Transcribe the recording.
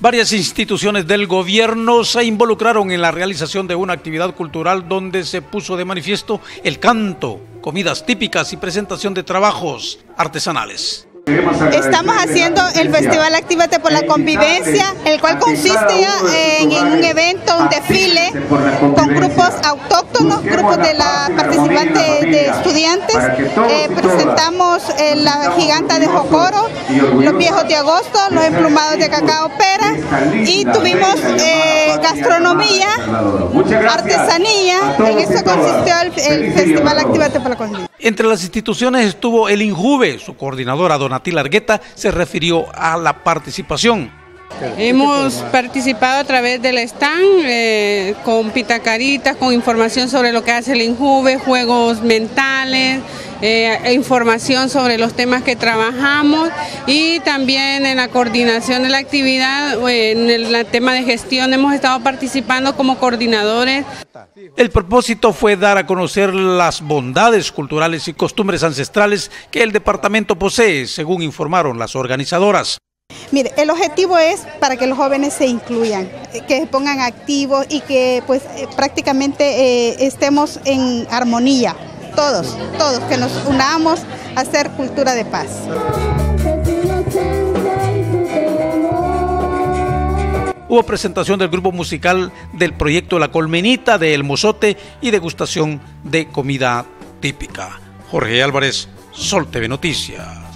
Varias instituciones del gobierno se involucraron en la realización de una actividad cultural donde se puso de manifiesto el canto, comidas típicas y presentación de trabajos artesanales. Estamos haciendo el Festival Actívate por la Convivencia, el cual consiste en un evento, un desfile con grupos autóctonos, grupos de la participantes de estudiantes. Eh, presentamos eh, la giganta de Jocoro, los viejos de agosto, los emplumados de cacao pera y tuvimos eh, gastronomía, artesanía. En eso consistió el, Festival Actívate por la. Entre las instituciones estuvo el INJUVE, su coordinadora Donatila Argueta se refirió a la participación. Hemos participado a través del stand eh, con pitacaritas, con información sobre lo que hace el INJUVE, juegos mentales, eh, e información sobre los temas que trabajamos y también en la coordinación de la actividad, en el tema de gestión hemos estado participando como coordinadores. El propósito fue dar a conocer las bondades culturales y costumbres ancestrales que el departamento posee, según informaron las organizadoras. Mire, el objetivo es para que los jóvenes se incluyan, que se pongan activos y que pues eh, prácticamente eh, estemos en armonía todos, todos, que nos unamos a hacer cultura de paz. Hubo presentación del grupo musical del proyecto La Colmenita de El Mozote y degustación de comida típica. Jorge Álvarez, Sol TV Noticias.